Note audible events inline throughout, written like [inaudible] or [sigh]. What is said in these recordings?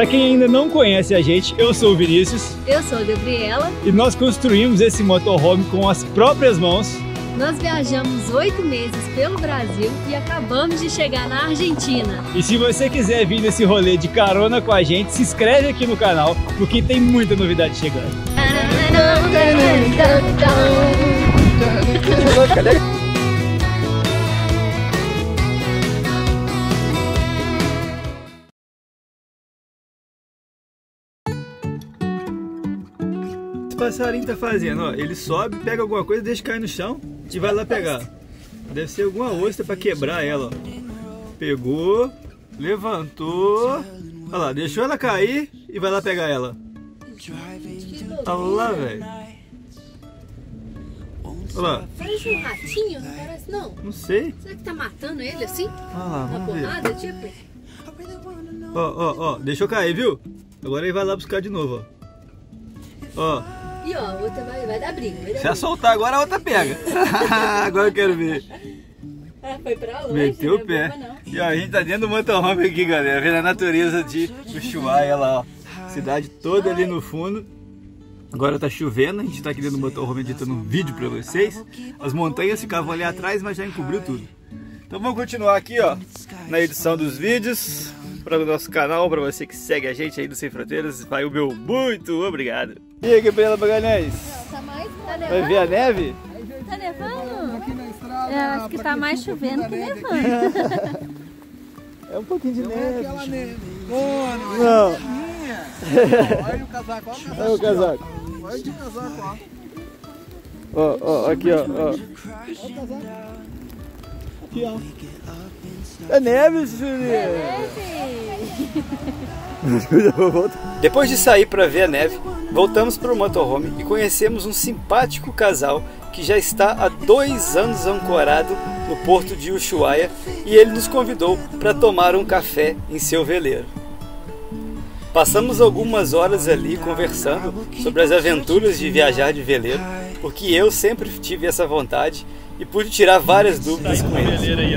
Para quem ainda não conhece a gente, eu sou o Vinícius. Eu sou a Gabriela. E nós construímos esse motorhome com as próprias mãos. Nós viajamos oito meses pelo Brasil e acabamos de chegar na Argentina. E se você quiser vir nesse rolê de carona com a gente, se inscreve aqui no canal, porque tem muita novidade chegando. Passarinho tá fazendo? Ó, ele sobe, pega alguma coisa, deixa cair no chão e vai lá pegar. Deve ser alguma ostra para quebrar ela. Ó. Pegou, levantou, olha lá, deixou ela cair e vai lá pegar ela. Olha lá, velho. Olha lá. Parece um ratinho, não parece não? Não sei. Será que tá matando ele assim? Olha lá, Uma porrada, ver. tipo? Ó, ó, ó, deixou cair, viu? Agora ele vai lá buscar de novo, ó. Ó. E ó, a outra vai, vai dar briga. Vai dar Se a soltar agora, a outra pega. [laughs] agora eu quero ver. Ah, foi pra longe. Meteu o pé. E ó, a gente tá dentro do motorhome aqui, galera. Vendo a natureza de Ushuaia lá, ó. Cidade toda ali no fundo. Agora tá chovendo, a gente tá aqui dentro do motorhome editando um vídeo pra vocês. As montanhas ficavam ali atrás, mas já encobriu tudo. Então vamos continuar aqui, ó, na edição dos vídeos para o nosso canal, para você que segue a gente aí do Sem Fronteiras. Vai o meu muito obrigado. E aí, Gabriela Magalhães? Tá mais, tá? Vai ver a neve? Tá nevando? Aqui na estrada. Eu acho que tá mais chovendo que nevando. é um pouquinho de não neve. É aquela neve. não. não. É olha o casaco, olha o casaco. Olha o casaco. Olha o casaco, ó. Ó, ó, aqui, ó. ó. Olha o casaco. Aqui, ó. É neve, Julia! É neve! [laughs] Depois de sair para ver a neve, voltamos para o motorhome e conhecemos um simpático casal que já está há dois anos ancorado no porto de Ushuaia e ele nos convidou para tomar um café em seu veleiro. Passamos algumas horas ali conversando sobre as aventuras de viajar de veleiro, porque eu sempre tive essa vontade e pude tirar várias dúvidas com ele.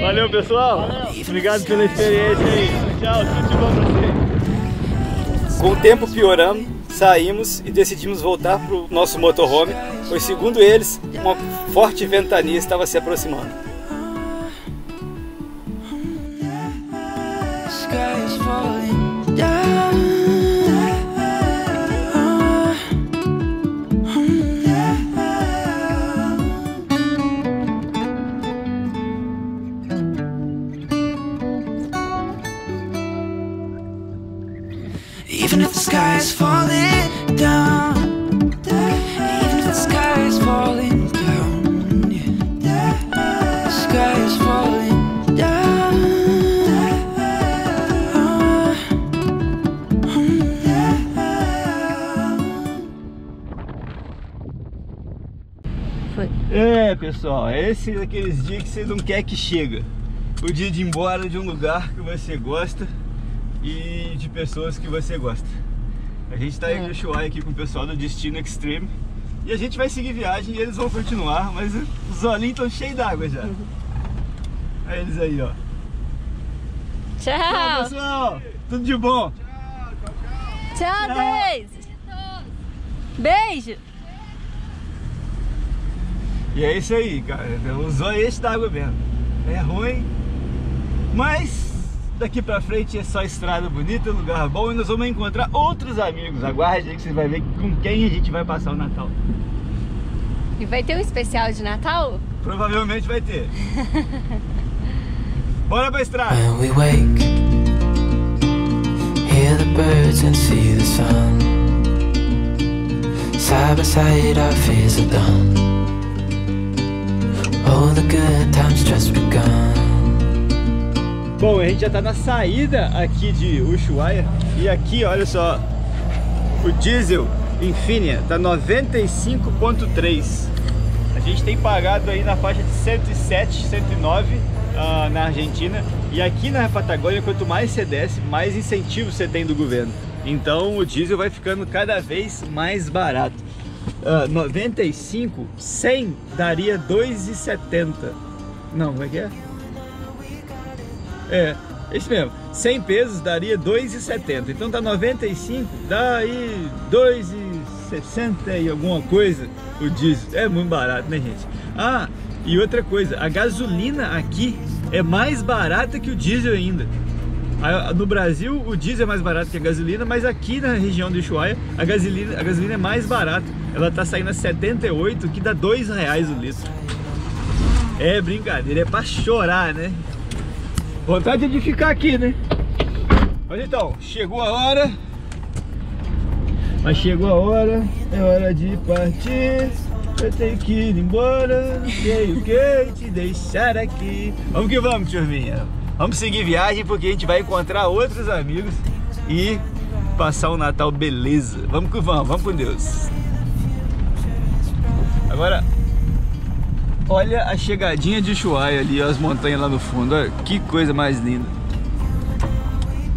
Valeu, pessoal. Valeu. Obrigado pela experiência aí. Tchau, tudo de bom pra você. Com o tempo piorando, saímos e decidimos voltar para o nosso motorhome, pois segundo eles, uma forte ventania estava se aproximando. Even É, pessoal, esse é daqueles dias que você não quer que chega. O dia de ir embora de um lugar que você gosta e de pessoas que você gosta. A gente está em Ushuaia aqui com o pessoal do Destino Extreme e a gente vai seguir viagem e eles vão continuar, mas os olhinhos estão cheios d'água já. Olha eles aí, ó. Tchau! Tchau, pessoal! Tudo de bom! Tchau, tchau! Tchau, Deise! Beijo! E é isso aí, cara. Os olhos enchem d'água mesmo. É ruim, mas daqui pra frente é só estrada bonita, lugar bom e nós vamos encontrar outros amigos. Aguarde aí que você vai ver com quem a gente vai passar o Natal. E vai ter um especial de Natal? Provavelmente vai ter. [laughs] Bora pra estrada! When we wake, hear the birds and see the sun. Side by side our fears are done. Bom, a gente já tá na saída aqui de Ushuaia e aqui, olha só, o diesel Infinia tá 95.3. A gente tem pagado aí na faixa de 107, 109 uh, na Argentina e aqui na Patagônia, quanto mais você desce, mais incentivo você tem do governo. Então o diesel vai ficando cada vez mais barato. Uh, 95, 100 daria 2,70. Não, como é que é? É, esse mesmo. 100 pesos daria 2,70. Então tá 95, dá aí 2,60 e alguma coisa o diesel. É muito barato, né, gente? Ah, e outra coisa, a gasolina aqui é mais barata que o diesel ainda. No Brasil, o diesel é mais barato que a gasolina, mas aqui na região do Ushuaia, a gasolina, a gasolina é mais barata. Ela tá saindo a 78, que dá 2 reais o litro. É brincadeira, é pra chorar, né? Vontade de ficar aqui, né? Mas então, chegou a hora. Mas chegou a hora, é hora de partir. Eu tenho que ir embora, tenho que te deixar aqui. Vamos que vamos, turminha. Vamos seguir viagem porque a gente vai encontrar outros amigos e passar um Natal beleza. Vamos que vamos, vamos com Deus. Agora, olha a chegadinha de Ushuaia ali, as montanhas lá no fundo. Olha que coisa mais linda.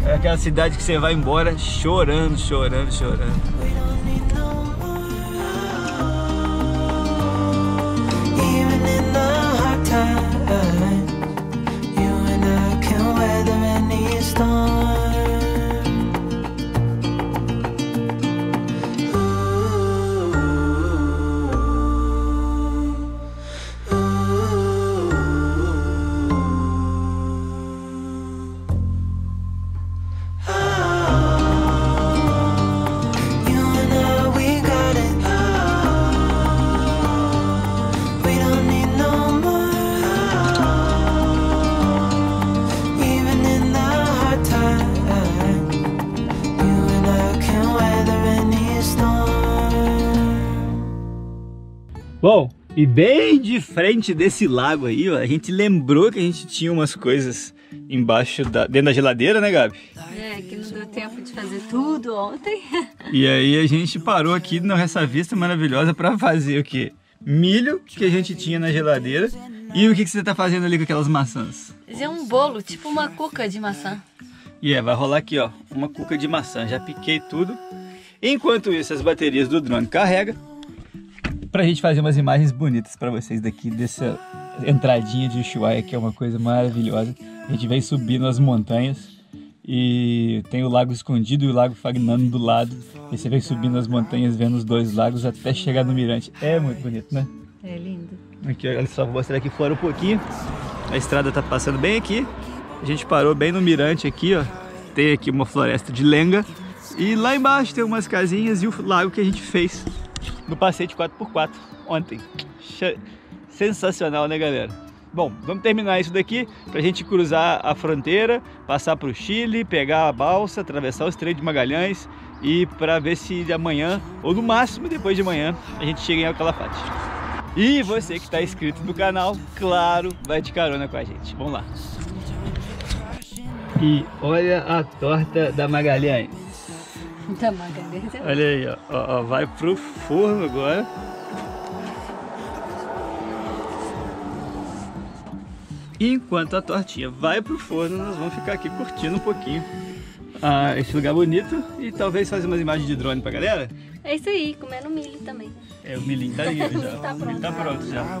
É aquela cidade que você vai embora chorando, chorando, chorando. Bom, e bem de frente desse lago aí, ó, a gente lembrou que a gente tinha umas coisas embaixo da dentro da geladeira, né, Gabi? É, que não deu tempo de fazer tudo ontem. [laughs] E aí a gente parou aqui nessa vista maravilhosa para fazer o quê? Milho que a gente tinha na geladeira. E o que, que você tá fazendo ali com aquelas maçãs? Fazer um bolo, tipo uma cuca de maçã. E é, vai rolar aqui, ó, uma cuca de maçã. Já piquei tudo. Enquanto isso, as baterias do drone carrega pra gente fazer umas imagens bonitas para vocês daqui dessa entradinha de Ushuaia, que é uma coisa maravilhosa. A gente vem subindo as montanhas e tem o lago escondido e o lago Fagnano do lado. E você vem subindo as montanhas, vendo os dois lagos até chegar no mirante. É muito bonito, né? É lindo. Aqui, olha só, vou mostrar aqui fora um pouquinho. A estrada tá passando bem aqui. A gente parou bem no mirante aqui, ó. Tem aqui uma floresta de lenga. E lá embaixo tem umas casinhas e o lago que a gente fez no passeio de 4x4 ontem. Sensacional, né, galera? Bom, vamos terminar isso daqui pra gente cruzar a fronteira, passar pro Chile, pegar a balsa, atravessar o Estreito de Magalhães e para ver se de amanhã, ou no máximo depois de amanhã, a gente chega em Alcalafate. E você que está inscrito no canal, claro, vai de carona com a gente. Vamos lá. E olha a torta da Magalhães. É Olha aí, ó, ó, ó, vai pro forno agora. Enquanto a tortinha vai pro forno, nós vamos ficar aqui curtindo um pouquinho ah, esse lugar bonito e talvez fazer umas imagens de drone pra galera. É isso aí, comendo milho também. É, o milhinho tá aí [laughs] já. Tá o milho tá pronto já.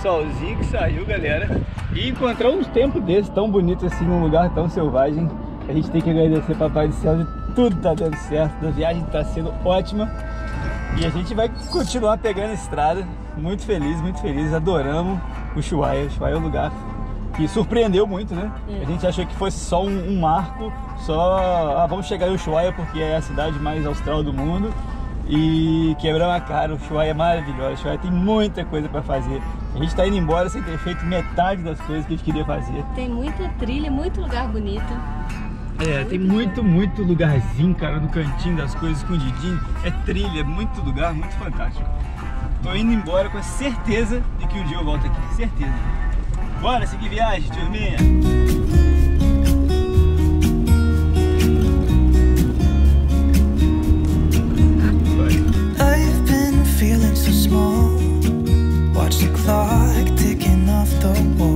Solzinho que saiu, galera. E encontrar uns tempos desses tão bonitos assim, num lugar tão selvagem. A gente tem que agradecer Papai do Céu de tudo tá dando certo. A viagem tá sendo ótima. E a gente vai continuar pegando a estrada. Muito feliz, muito feliz. Adoramos o Ushuaia. O Ushuaia é um lugar que surpreendeu muito, né? A gente achou que fosse só um, um marco, só ah, vamos chegar em Ushuaia porque é a cidade mais austral do mundo e quebramos a cara. O Ushuaia é maravilhoso, o Ushuaia tem muita coisa para fazer, A gente tá indo embora sem ter feito metade das coisas que a gente queria fazer. Tem muita trilha, muito lugar bonito. É, tem muito, muito lugarzinho, cara, no cantinho das coisas, escondidinho. É trilha, muito lugar, muito fantástico. Tô indo embora com a certeza de que um dia eu volto aqui, certeza. Bora seguir viagem, turminha! The wall.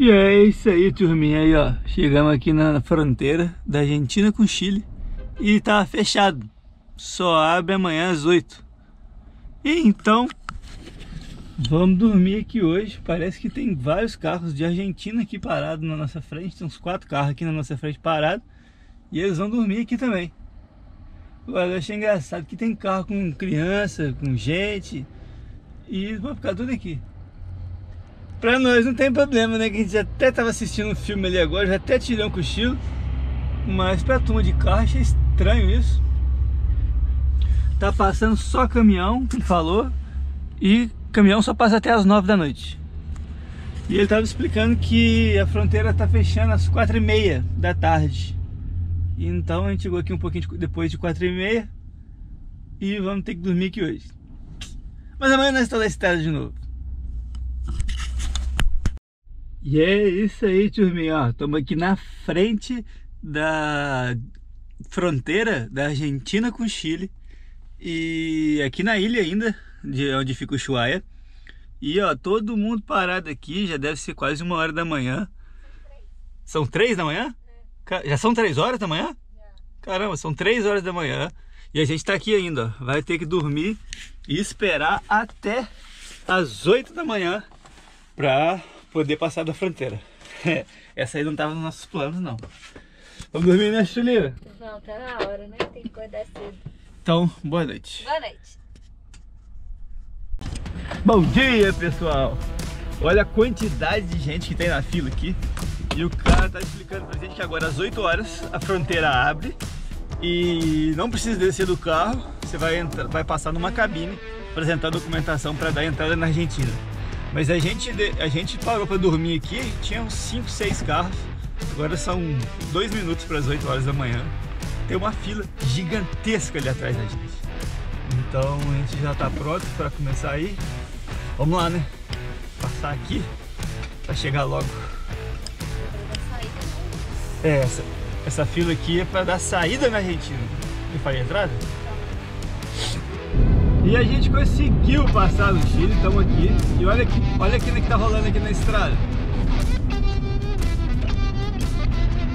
E é isso aí, turminha. Aí, ó. Chegamos aqui na fronteira da Argentina com Chile. E tá fechado. Só abre amanhã às 8. E então, vamos dormir aqui hoje. Parece que tem vários carros de Argentina aqui parados na nossa frente. Tem uns quatro carros aqui na nossa frente parados. E eles vão dormir aqui também. Agora, eu achei engraçado que tem carro com criança, com gente. E vão ficar tudo aqui. Pra nós não tem problema, né? Que a gente até tava assistindo um filme ali agora, já até tirei um cochilo. Mas pra turma de carro, achei estranho isso. Tá passando só caminhão, ele falou. E caminhão só passa até as 9 da noite. E ele tava explicando que a fronteira tá fechando às 4 e meia da tarde. Então a gente chegou aqui um pouquinho de- depois de 4 e meia. E vamos ter que dormir aqui hoje. Mas amanhã nós estamos na estrada de novo. E é isso aí, turminha. Estamos aqui na frente da fronteira da Argentina com Chile. E aqui na ilha ainda, de onde fica o Ushuaia. E ó, todo mundo parado aqui, já deve ser quase uma hora da manhã. São três da manhã? Já são três horas da manhã? Caramba, são três horas da manhã. E a gente tá aqui ainda. Vai ter que dormir e esperar até às 8 da manhã pra poder passar da fronteira. [laughs] Essa aí não tava nos nossos planos, não. Vamos dormir, né, Chulira? Não, tá na hora, né? Tem que acordar cedo. Então, boa noite. Boa noite. Bom dia, pessoal! Olha a quantidade de gente que tem na fila aqui. E o cara tá explicando pra gente que agora às 8 horas a fronteira abre e não precisa descer do carro, você vai, entrar, vai passar numa cabine apresentar documentação para dar entrada na Argentina. Mas a gente, a gente parou para dormir aqui, tinha uns 5, 6 carros. Agora são 2 minutos para as 8 horas da manhã. Tem uma fila gigantesca ali atrás da gente. Então a gente já tá pronto para começar aí. Vamos lá, né? Passar aqui para chegar logo. É, essa, essa fila aqui é pra dar saída na Argentina. Eu falei entrada? E a gente conseguiu passar no Chile, estamos aqui. E olha aqui, olha aqui que tá rolando aqui na estrada.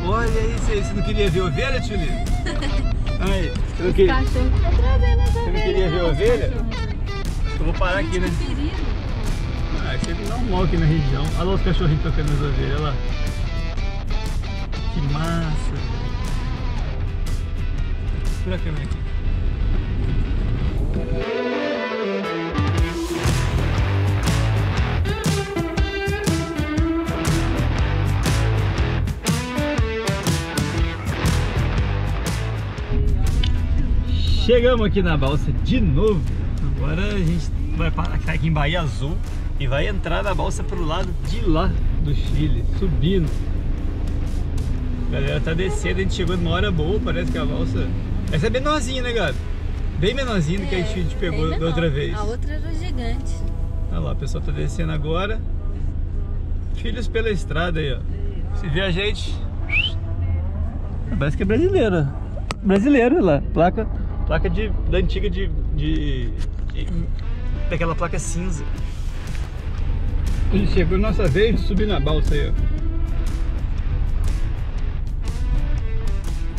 Olha isso aí, você não queria ver ovelha, Tchuli? [laughs] Aí, você não queria, Cachorro tá trazendo as você não queria ver ovelha? Eu vou parar aqui, né? Ah, é normal aqui na região. Olha lá os cachorrinhos tocando as ovelhas, olha lá. Que massa. Segura a câmera aqui. Chegamos aqui na balsa de novo. Agora a gente vai parar aqui em Bahia Azul e vai entrar na balsa pro lado de lá do Chile, subindo. A galera tá descendo, a gente chegou numa hora boa, parece que a balsa. Essa é menorzinha, né, Gabi? Bem menorzinha do que a gente pegou da outra vez. A outra era gigante. Olha lá, o pessoal tá descendo agora. Filhos pela estrada aí, ó. Se vê a gente. Parece que é brasileiro. Brasileiro olha lá. Placa, placa de, da antiga de, de, de- Daquela placa cinza. E chegou nossa vez de subir na balsa aí, ó.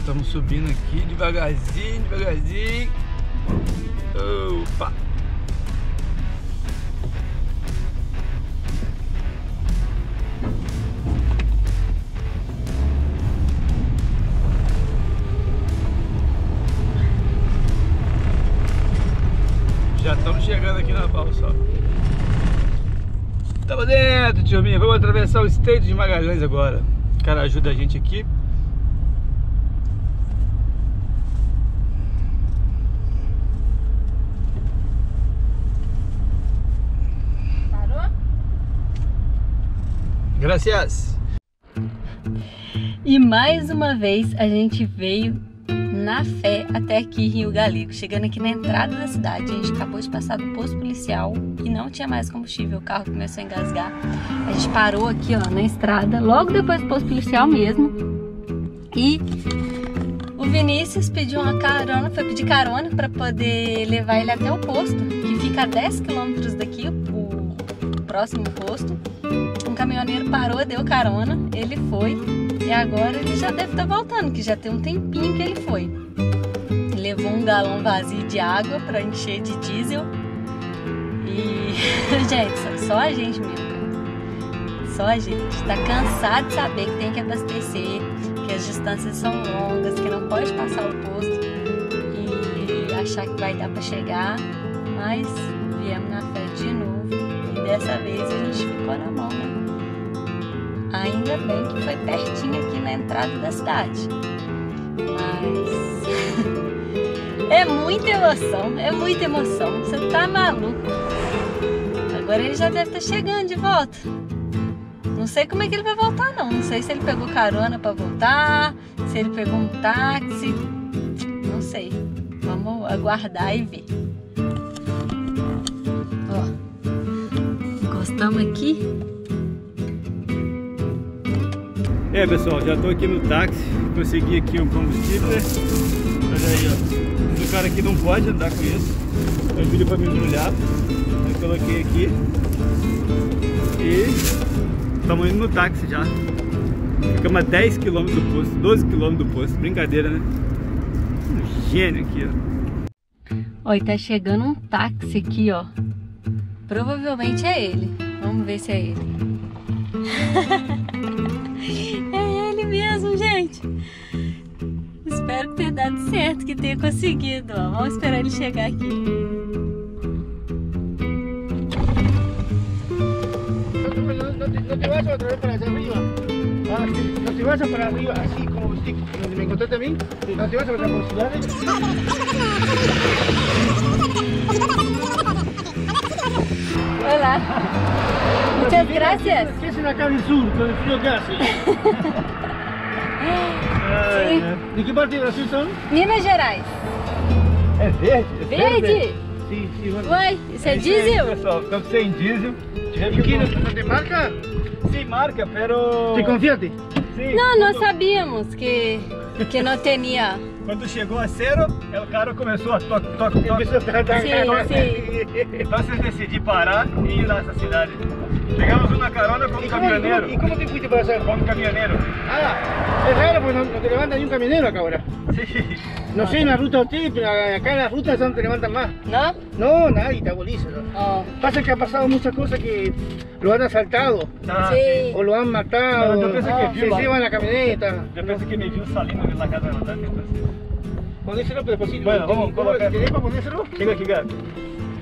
Estamos subindo aqui devagarzinho, devagarzinho. Opa! Já estamos chegando aqui na balsa, ó. Tamo dentro, turminha. Vamos atravessar o Estreito de Magalhães agora. O cara ajuda a gente aqui. Parou? Gracias. E mais uma vez a gente veio na fé até aqui Rio Galego, chegando aqui na entrada da cidade. A gente acabou de passar do posto policial e não tinha mais combustível, o carro começou a engasgar. A gente parou aqui ó, na estrada, logo depois do posto policial mesmo. E o Vinícius pediu uma carona, foi pedir carona para poder levar ele até o posto, que fica a 10 quilômetros daqui, próximo posto. Um caminhoneiro parou, deu carona, ele foi e agora ele já deve estar voltando, que já tem um tempinho que ele foi. Levou um galão vazio de água para encher de diesel. E, [laughs] gente, só, a gente mesmo. Só a gente. Tá cansado de saber que tem que abastecer, que as distâncias são longas, que não pode passar o posto e achar que vai dar para chegar. Mas dessa vez a gente ficou na mão, né? Ainda bem que foi pertinho aqui na entrada da cidade. Mas [laughs] é muita emoção, é muita emoção. Você tá maluco. Agora ele já deve estar chegando de volta. Não sei como é que ele vai voltar não. Não sei se ele pegou carona para voltar, se ele pegou um táxi. Não sei. Vamos aguardar e ver. Ó. Encostamos aqui. É pessoal, já tô aqui no táxi, consegui aqui um combustível. Olha aí, ó. O cara aqui não pode andar com isso. Eu pedi pra me embrulhar. Eu coloquei aqui. E estamos indo no táxi já. Ficamos a 10 km do posto, 12 km do posto. Brincadeira, né? Um gênio aqui, ó. Ó, e tá chegando um táxi aqui, ó. Provavelmente é ele. Vamos ver se é ele. [laughs] é ele mesmo, gente. Espero que tenha dado certo, que tenha conseguido, ó. Vamos esperar ele chegar aqui. No te, vayas otra vez para arriba. Ah, te vayas para arriba, así como donde me encontraste a mí. No te vayas para por ciudades. Olá. Muchas gracias. ¿Qué hacen acá en el sur con el frío que hace? [laughs] Sim. ¿De qué parte de Brasil son? Minas Gerais. É verde? É Verde? Sí, bueno. Uai, isso é Isso aí, diesel? pessoal, estamos sem diesel. ¿Y qué no, no te marca? Sim, marca, pero... ¿Te confiaste? Sim, Não, nós sabíamos que, que não tinha. Quando chegou a zero, o carro começou a toque, toque, toque. Estar Sí, sí. Entonces decidí parar e ir a essa cidade. Pegamos uma carona com ¿Y cómo, caminhoneiro. ¿Y cómo te fuiste para hacer? Com um caminhoneiro. Ah, es raro porque no, no te levanta ni un camionero acá ahora. Sim. No sé en la ruta de ustedes, pero acá en las rutas son te levantan más. Não? No, nadie, está bolísimo. Ó. Pasa que ha pasado muchas cosas que lo han asaltado Ah, Sim. o lo han matado, No, yo pensé que se llevan la camioneta. Eu pensei que me viu salindo de la casa de verdade. Ponéselo, pero posible. Bueno, vamos, ¿Cómo colocar. ¿Tenés para ponérselo? Chega aqui, gato.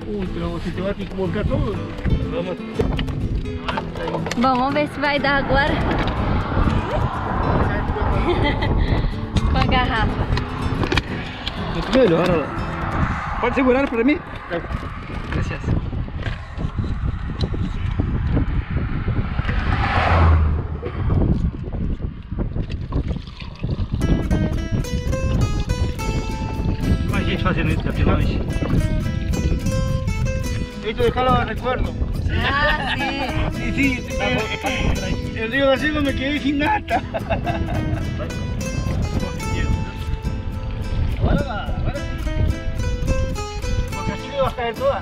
Uy, pero se te va a volcar todo. Vamos. Bom, vamos ver se vai dar agora [laughs] com a garrafa. Primero, agárralo. Pode segurar para mim? Mais gente fazendo isso aqui longe. Esto dejalo de recuerdo. Ah, sim. Sí, sí, eh, el río Gallego me quedé sin nata. Agora vai, agora Porque así me va a caer toda.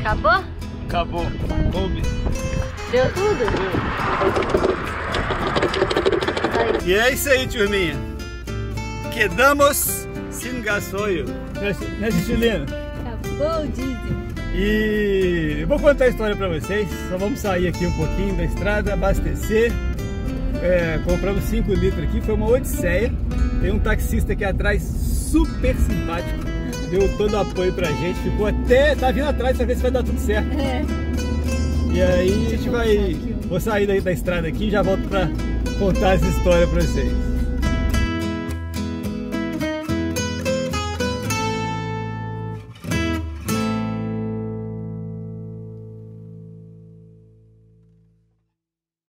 Acabou? Acabou. Coube. Deu tudo? Aí. E é isso aí, turminha. Quedamos sem gasóleo. Né, Cecilina? Acabou o diesel. E eu vou contar a história pra vocês. Só vamos sair aqui um pouquinho da estrada, abastecer. É, compramos 5 litros aqui, foi uma odisseia. Tem um taxista aqui atrás super simpático. Deu todo o apoio pra gente. Ficou até. tá vindo atrás pra ver se vai dar tudo certo. É. E aí a gente vai. Vou sair daí da estrada aqui e já volto pra contar essa história pra vocês.